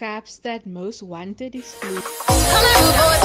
Caps that most wanted is blue.